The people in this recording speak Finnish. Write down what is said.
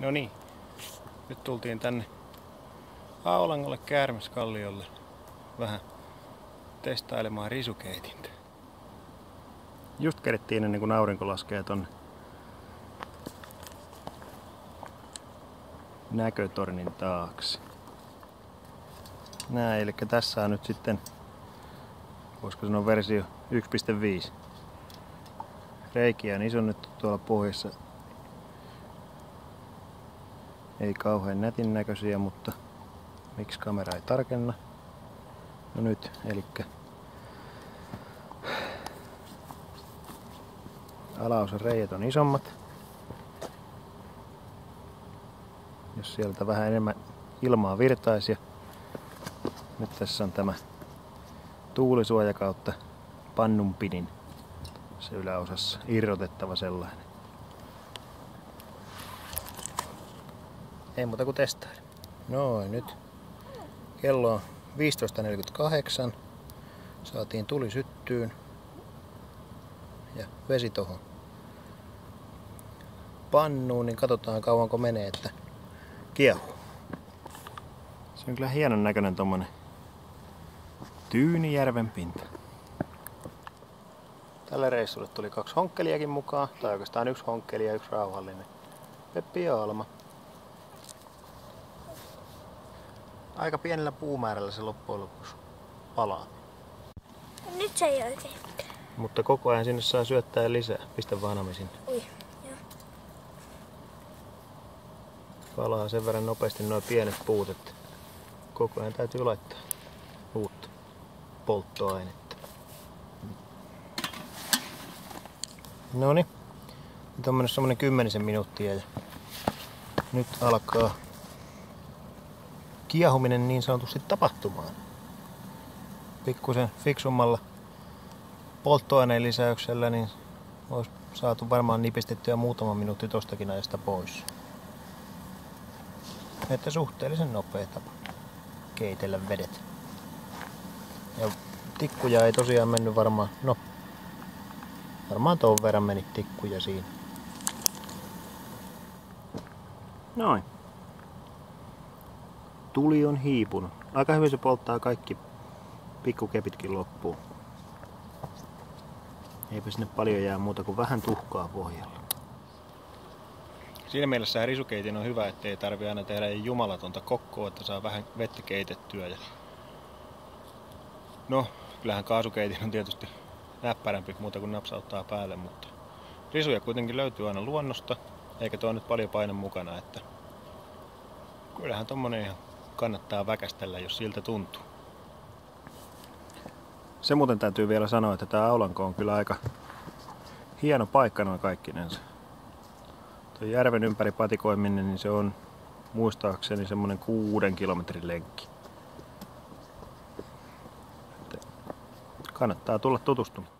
No niin, nyt tultiin tänne Aulangolle Käärmeskalliolle vähän testailemaan risukeitintä. Just kerittiin ennen kuin aurinko laskee tonne näkötornin taakse. Näin, eli tässä on nyt sitten, voisiko sanoa versio 1.5. Reikiä on isonnettu tuolla pohjassa ei kauhean nätin näköisiä, mutta miksi kamera ei tarkenna? No nyt, eli alaosan reijät on isommat. Jos sieltä vähän enemmän ilmaa virtaisi. Nyt tässä on tämä tuulisuoja kautta pannunpinin se yläosassa irrotettava sellainen. Ei muuta kuin testaile. Noin, nyt kello on 15.48. Saatiin tuli syttyyn ja vesi tohon pannuun, niin katsotaan kauanko menee, että kiehuu. Se on kyllä hienon näköinen tommonen Tyynijärven pinta. Tällä reissulle tuli kaksi honkkeliakin mukaan, tai oikeastaan yksi honkkeli ja yksi rauhallinen. Peppi ja Alma. Aika pienellä puumäärällä se loppujen lopuksi palaa. Nyt se ei oikein. Mutta koko ajan sinne saa syöttää lisää. Pistä vaan Ami sinne. Ui, joo. Palaa sen verran nopeasti nuo pienet puut, että koko ajan täytyy laittaa uutta polttoainetta. No niin. Nyt on mennyt semmonen kymmenisen minuuttia ja nyt alkaa kiehuminen niin sanotusti tapahtumaan. Pikkusen fiksummalla polttoaineen lisäyksellä niin olisi saatu varmaan nipistettyä muutama minuutti tostakin ajasta pois. Että suhteellisen nopea tapa keitellä vedet. Ja tikkuja ei tosiaan mennyt varmaan, no varmaan tuon verran meni tikkuja siinä. Noin tuli on hiipunut. Aika hyvin se polttaa kaikki pikkukepitkin loppuun. Eipä sinne paljon jää muuta kuin vähän tuhkaa pohjalla. Siinä mielessä risukeitin on hyvä, ettei tarvi aina tehdä jumalatonta kokkoa, että saa vähän vettä keitettyä. Ja... No, kyllähän kaasukeitin on tietysti näppärämpi muuta kuin napsauttaa päälle, mutta risuja kuitenkin löytyy aina luonnosta, eikä tuo nyt paljon paine mukana, että kyllähän tommonen ihan kannattaa väkästellä, jos siltä tuntuu. Se muuten täytyy vielä sanoa, että tämä Aulanko on kyllä aika hieno paikka noin kaikkinensa. Tuo järven ympäri patikoiminen, niin se on muistaakseni semmonen kuuden kilometrin lenkki. Kannattaa tulla tutustumaan.